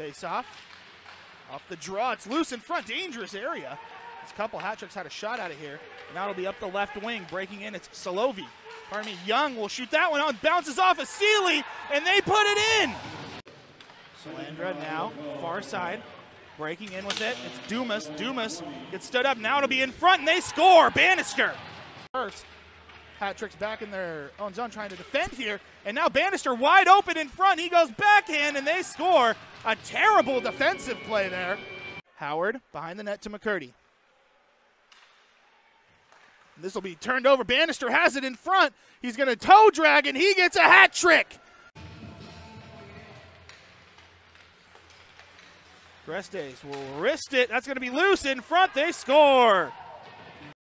Face off. Off the draw. It's loose in front. Dangerous area. This couple hat tricks had a shot out of here. Now it'll be up the left wing. Breaking in. It's Solovi. Pardon me. Young will shoot that one on. Bounces off of Sealy. And they put it in. Solandra now. Far side. Breaking in with it. It's Dumas. Dumas gets stood up. Now it'll be in front. And they score. Bannister. First. Hat tricks back in their own zone trying to defend here. And now Bannister wide open in front. He goes backhand and they score. A terrible defensive play there. Howard behind the net to McCurdy. This will be turned over. Bannister has it in front. He's going to toe drag and he gets a hat trick. Grestes will wrist it. That's going to be loose in front. They score.